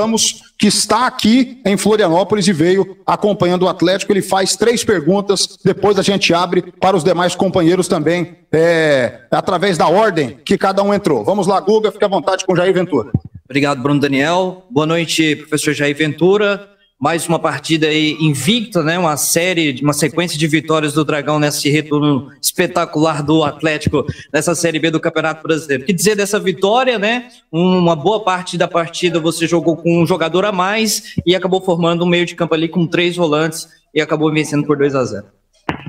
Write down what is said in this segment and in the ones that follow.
Ramos, que está aqui em Florianópolis e veio acompanhando o Atlético. Ele faz três perguntas, depois a gente abre para os demais companheiros também, é, através da ordem que cada um entrou. Vamos lá, Guga, fique à vontade com Jair Ventura. Obrigado, Bruno Daniel. Boa noite, professor Jair Ventura mais uma partida invicta, né? Uma série, uma sequência de vitórias do Dragão nesse retorno espetacular do Atlético nessa Série B do Campeonato Brasileiro. Que dizer dessa vitória, né? Uma boa parte da partida você jogou com um jogador a mais e acabou formando um meio de campo ali com três volantes e acabou vencendo por 2 a 0.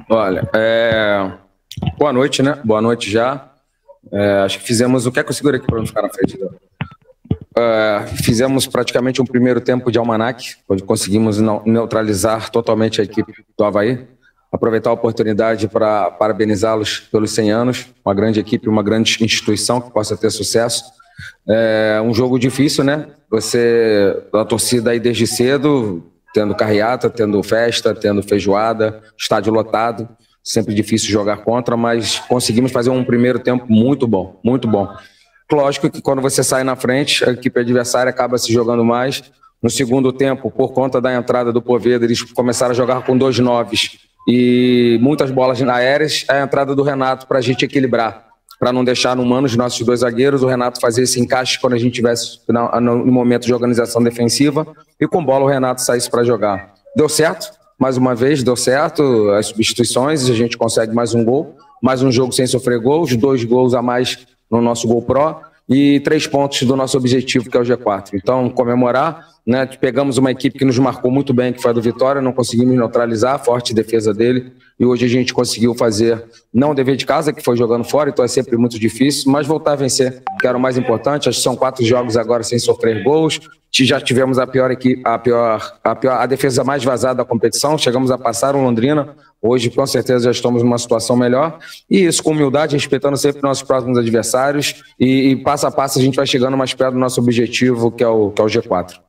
Olha, é... boa noite, né? Boa noite já. É, acho que fizemos o que é que eu aqui para não ficar na frente. Do... Uh, fizemos praticamente um primeiro tempo de almanac, onde conseguimos neutralizar totalmente a equipe do Havaí. Aproveitar a oportunidade para parabenizá-los pelos 100 anos, uma grande equipe, uma grande instituição que possa ter sucesso. É um jogo difícil, né? Você, a torcida aí desde cedo, tendo carreata, tendo festa, tendo feijoada, estádio lotado. Sempre difícil jogar contra, mas conseguimos fazer um primeiro tempo muito bom, muito bom. Lógico que quando você sai na frente, a equipe adversária acaba se jogando mais. No segundo tempo, por conta da entrada do Poveda, eles começaram a jogar com dois noves e muitas bolas aéreas. A entrada do Renato para a gente equilibrar, para não deixar no mano os nossos dois zagueiros, o Renato fazer esse encaixe quando a gente tivesse no momento de organização defensiva e com bola o Renato saísse para jogar. Deu certo, mais uma vez, deu certo. As substituições, a gente consegue mais um gol, mais um jogo sem sofrer gols, dois gols a mais no nosso GoPro e três pontos do nosso objetivo, que é o G4. Então, comemorar, né? Pegamos uma equipe que nos marcou muito bem, que foi a do Vitória, não conseguimos neutralizar a forte defesa dele, e hoje a gente conseguiu fazer, não o dever de casa, que foi jogando fora, então é sempre muito difícil, mas voltar a vencer, que era o mais importante. Acho que são quatro jogos agora sem sofrer gols. Já tivemos a pior equipe, a pior, a pior, a defesa mais vazada da competição. Chegamos a passar o Londrina. Hoje, com certeza, já estamos numa situação melhor. E isso com humildade, respeitando sempre nossos próximos adversários. E, e passo a passo a gente vai chegando mais perto do nosso objetivo, que é o, que é o G4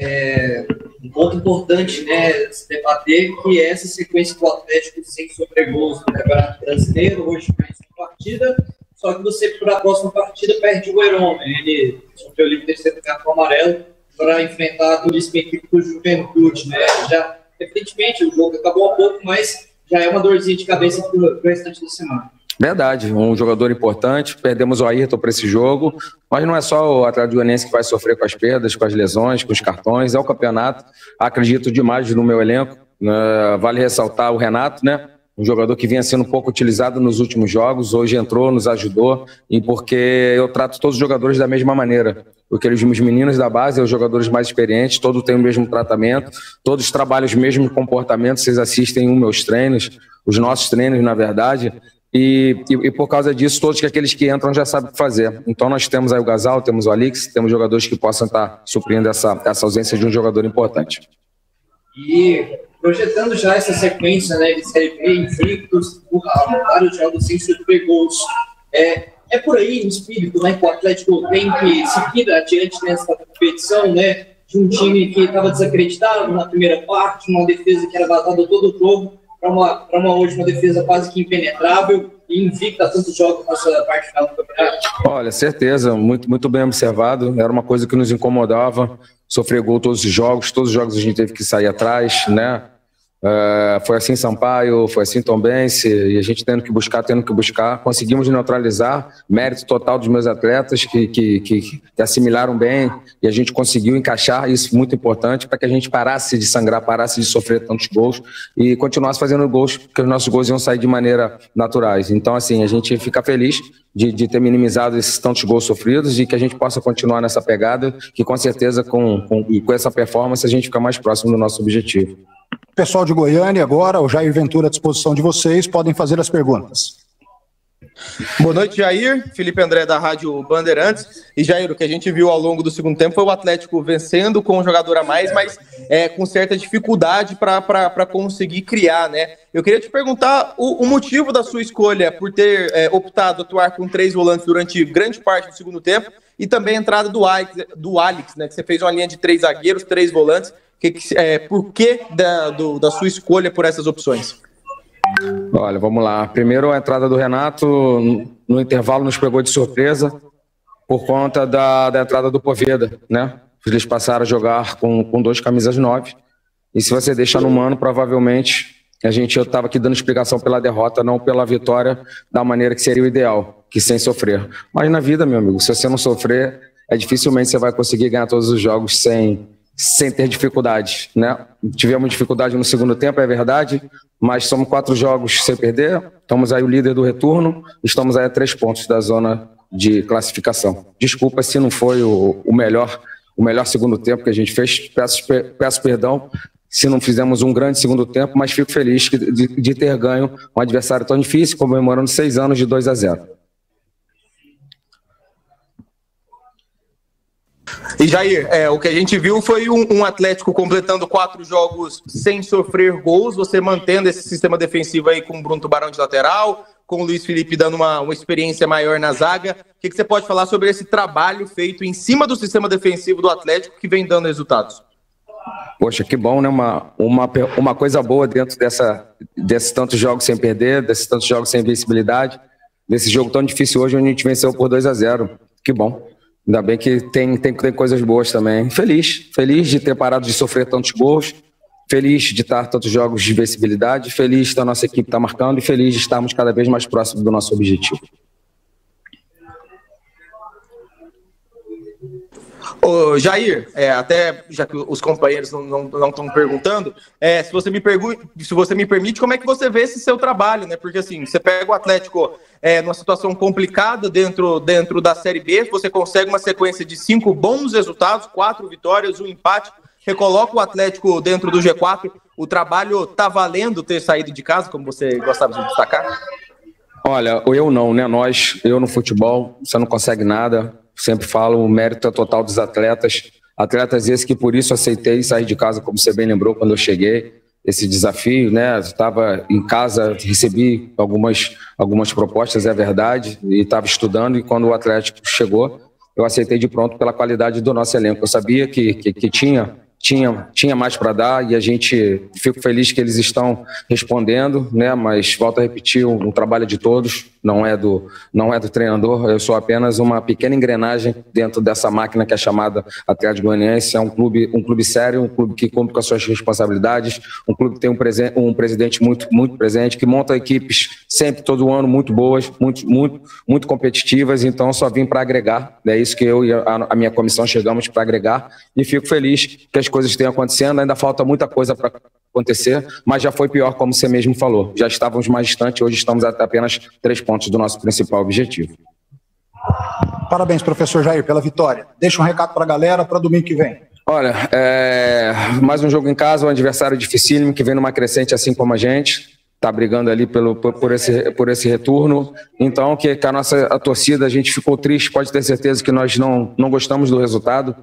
é, um ponto importante né, se debater, que é essa sequência do Atlético sem sofrer gols no Campeonato Brasileiro, hoje mais uma partida, só que você, para a próxima partida, perde o Heron, né? ele sofreu o terceiro cartão amarelo para enfrentar duríssima equipe do Juventude, né, já, evidentemente, o jogo acabou há pouco, mas já é uma dorzinha de cabeça para o restante da semana. Verdade, um jogador importante. Perdemos o Ayrton para esse jogo, mas não é só o Atlético Goianiense que vai sofrer com as perdas, com as lesões, com os cartões, é o campeonato. Acredito demais no meu elenco. Né? Vale ressaltar o Renato, né? Um jogador que vinha sendo pouco utilizado nos últimos jogos, hoje entrou, nos ajudou, e porque eu trato todos os jogadores da mesma maneira. Porque os meninos da base, os jogadores mais experientes, todos têm o mesmo tratamento, todos trabalham os mesmos comportamentos, vocês assistem os meus treinos, os nossos treinos, na verdade, e, e, e, por causa disso, todos aqueles que entram já sabem o que fazer. Então, nós temos aí o Gasal, temos o Alix, temos jogadores que possam estar suprindo essa, essa ausência de um jogador importante. E projetando já essa sequência né, de Série B, invictos, vários jogos sem sofrer gols, é, é por aí no espírito né, que o Atlético tem que seguir adiante nessa competição, né? De um time que estava desacreditado na primeira parte, uma defesa que era vazada todo o jogo para uma, hoje uma defesa quase que impenetrável e invicta tantos jogos nessa parte final do campeonato? Olha, certeza, muito, muito bem observado. Era uma coisa que nos incomodava, sofrer gol todos os jogos, todos os jogos a gente teve que sair atrás, né? Uh, foi assim Sampaio, foi assim Tombense, e a gente tendo que buscar, tendo que buscar. Conseguimos neutralizar, mérito total dos meus atletas que, que, que, que assimilaram bem, e a gente conseguiu encaixar isso muito importante para que a gente parasse de sangrar, parasse de sofrer tantos gols e continuasse fazendo gols, porque os nossos gols iam sair de maneira naturais. Então, assim, a gente fica feliz de, de ter minimizado esses tantos gols sofridos e que a gente possa continuar nessa pegada, que com certeza com, com, com essa performance a gente fica mais próximo do nosso objetivo. Pessoal de Goiânia, agora, o Jair Ventura à disposição de vocês, podem fazer as perguntas. Boa noite, Jair. Felipe André da Rádio Bandeirantes. E Jair, o que a gente viu ao longo do segundo tempo foi o Atlético vencendo com um jogador a mais, mas é, com certa dificuldade para conseguir criar, né? Eu queria te perguntar o, o motivo da sua escolha por ter é, optado atuar com três volantes durante grande parte do segundo tempo e também a entrada do Alex, do Alex né? Que você fez uma linha de três zagueiros, três volantes. Que, é, por que da, do, da sua escolha por essas opções? Olha, vamos lá. Primeiro, a entrada do Renato no intervalo nos pegou de surpresa por conta da, da entrada do Poveda, né? eles passaram a jogar com, com dois camisas nove. E se você deixar no mano, provavelmente a gente eu estava aqui dando explicação pela derrota, não pela vitória, da maneira que seria o ideal, que sem sofrer. Mas na vida, meu amigo, se você não sofrer, é dificilmente você vai conseguir ganhar todos os jogos sem, sem ter dificuldades, né? Tivemos dificuldade no segundo tempo, é verdade, mas somos quatro jogos sem perder, estamos aí o líder do retorno, estamos aí a três pontos da zona de classificação. Desculpa se não foi o, o melhor o melhor segundo tempo que a gente fez, peço, peço perdão se não fizemos um grande segundo tempo, mas fico feliz de, de ter ganho um adversário tão difícil, comemorando seis anos de 2 a 0. E Jair, é, o que a gente viu foi um, um, Atlético completando quatro jogos sem sofrer gols, você mantendo esse sistema defensivo aí com o Bruno Tubarão de lateral, com o Luiz Felipe dando uma, uma experiência maior na zaga. O que, que você pode falar sobre esse trabalho feito em cima do sistema defensivo do Atlético que vem dando resultados? Poxa, que bom, né? Uma, uma, uma coisa boa dentro dessa, desses tantos jogos sem perder, desses tantos jogos sem invencibilidade, desse jogo tão difícil hoje, onde a gente venceu por 2 a 0 Que bom. Ainda bem que tem, tem, tem coisas boas também. Feliz, feliz de ter parado de sofrer tantos gols, feliz de estar tantos jogos de invencibilidade, feliz da nossa equipe estar marcando e feliz de estarmos cada vez mais próximos do nosso objetivo. Ô, Jair, é, até já que os companheiros não estão perguntando, é, se, você me se você me permite, como é que você vê esse seu trabalho, né? Porque assim, você pega o Atlético é, numa situação complicada dentro, dentro da Série B, você consegue uma sequência de cinco bons resultados, quatro vitórias, um empate, recoloca o Atlético dentro do G4. O trabalho tá valendo ter saído de casa, como você gostava de destacar? Olha, eu não, né? Nós, eu no futebol, você não consegue nada sempre falo, o mérito é total dos atletas. Atletas esses que por isso aceitei sair de casa, como você bem lembrou quando eu cheguei, esse desafio, né? Estava em casa, recebi algumas, algumas propostas, é verdade, e estava estudando, e quando o Atlético chegou, eu aceitei de pronto pela qualidade do nosso elenco. Eu sabia que, que, que tinha tinha, tinha mais para dar e a gente fico feliz que eles estão respondendo, né? Mas volto a repetir, um, um, trabalho de todos, não é do não é do treinador. Eu sou apenas uma pequena engrenagem dentro dessa máquina que é chamada Atlético Goianiense. É um clube um clube sério, um clube que cumpre com as suas responsabilidades, um clube que tem um, presen um presidente muito muito presente, que monta equipes sempre todo ano muito boas, muito muito muito competitivas. Então só vim para agregar. É isso que eu e a, a minha comissão chegamos para agregar e fico feliz que as as coisas estão acontecendo, ainda falta muita coisa para acontecer, mas já foi pior, como você mesmo falou. Já estávamos mais distantes, hoje estamos a apenas três pontos do nosso principal objetivo. Parabéns, professor Jair, pela vitória. Deixa um recado para a galera para domingo que vem. Olha, é... mais um jogo em casa, um adversário dificílimo que vem numa crescente assim como a gente. Está brigando ali pelo, por, por, esse, por esse retorno. Então, que, que a nossa a torcida, a gente ficou triste, pode ter certeza que nós não, não gostamos do resultado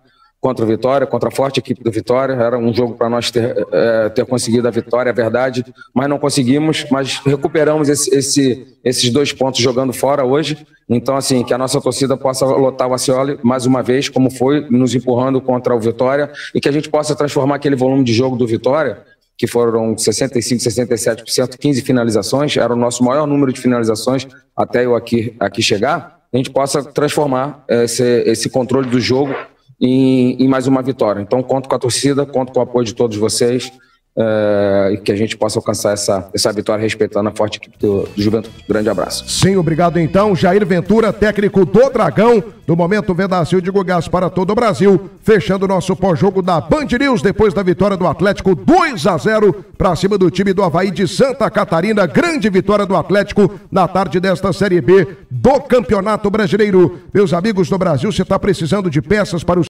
contra o Vitória, contra a forte equipe do Vitória. Era um jogo para nós ter, é, ter conseguido a vitória, é verdade, mas não conseguimos. Mas recuperamos esse, esse, esses dois pontos jogando fora hoje. Então, assim, que a nossa torcida possa lotar o Acioli mais uma vez, como foi, nos empurrando contra o Vitória, e que a gente possa transformar aquele volume de jogo do Vitória que foram 65, 67%, 15 finalizações, era o nosso maior número de finalizações até eu aqui, aqui chegar, a gente possa transformar esse, esse controle do jogo em, em mais uma vitória. Então, conto com a torcida, conto com o apoio de todos vocês uh, e que a gente possa alcançar essa, essa vitória respeitando a forte equipe do, do Juventude. Grande abraço. Sim, obrigado então. Jair Ventura, técnico do Dragão, do Momento Vedacil de Gugás para todo o Brasil, fechando o nosso pós-jogo da Band News, depois da vitória do Atlético 2 a 0 para cima do time do Havaí de Santa Catarina. Grande vitória do Atlético na tarde desta Série B do Campeonato Brasileiro. Meus amigos do Brasil, você está precisando de peças para o